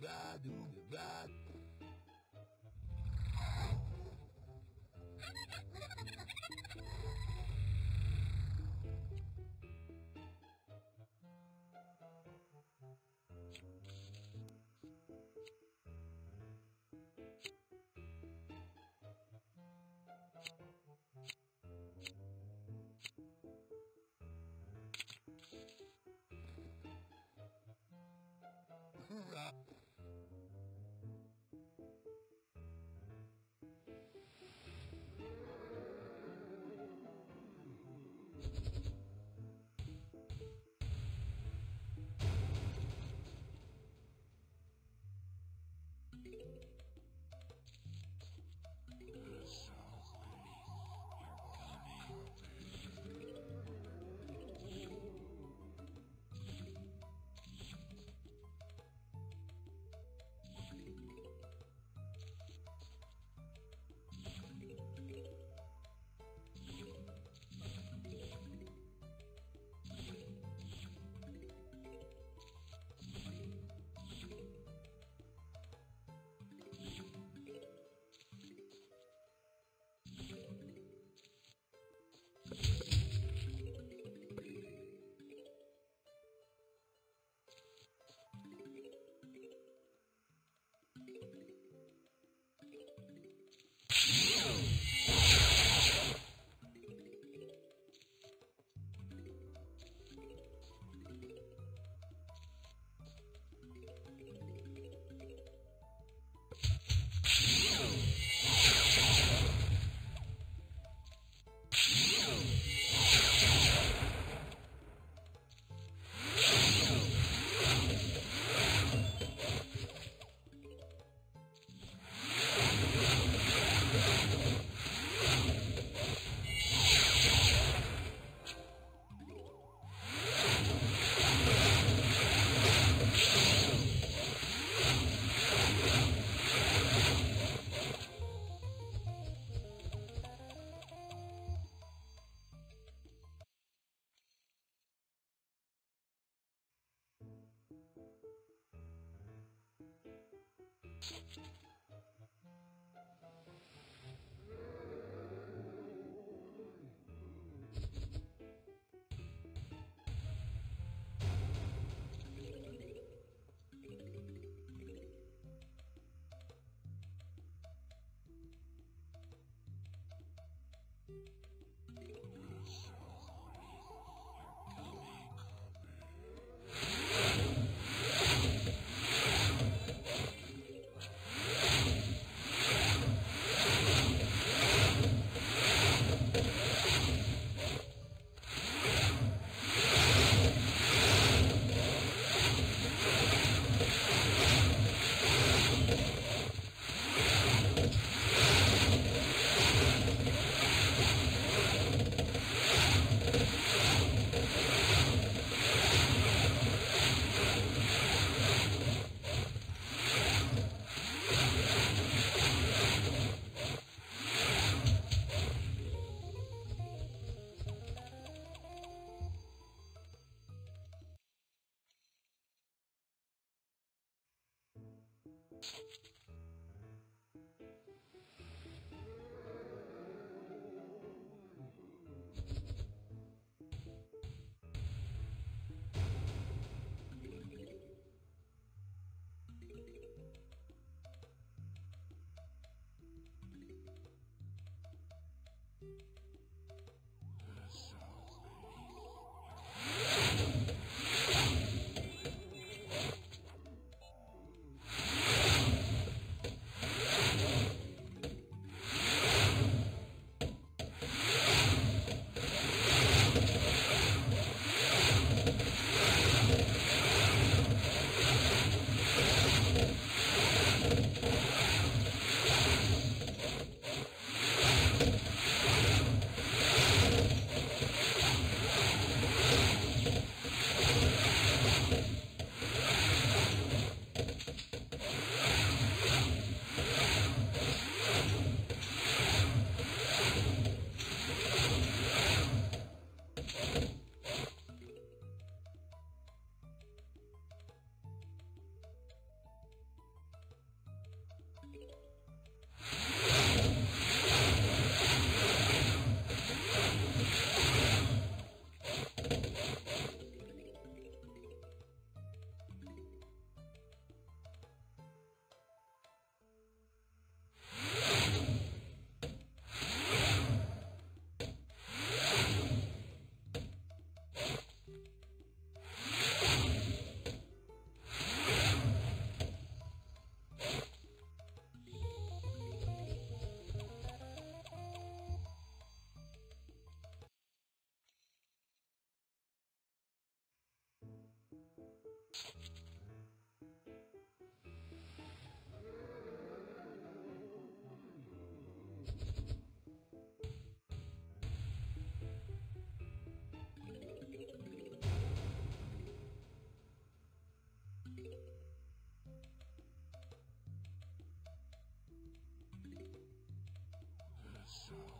glad, glad. Hoorah! Johnson.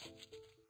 Coming.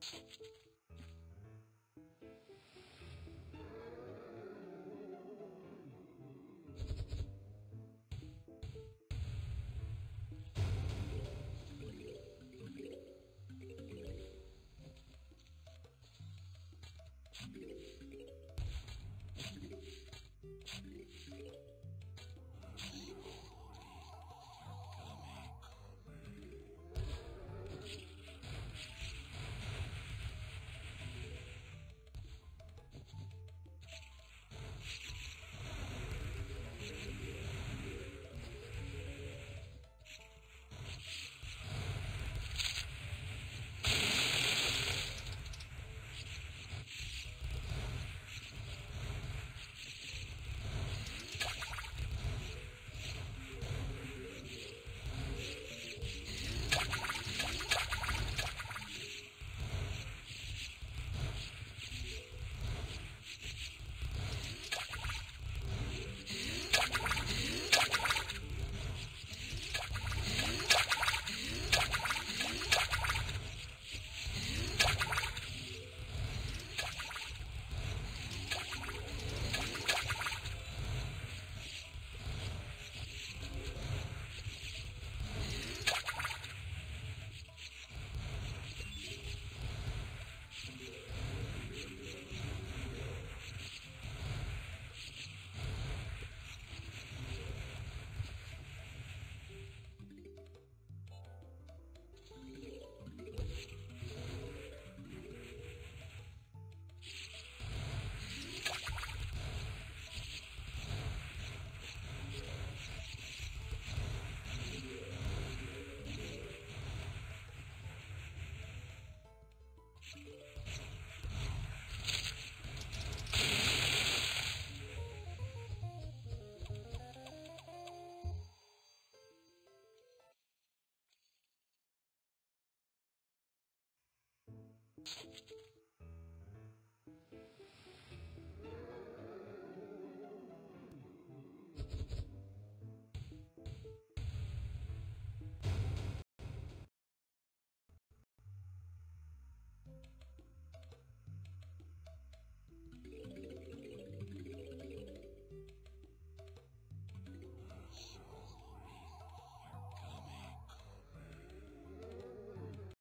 You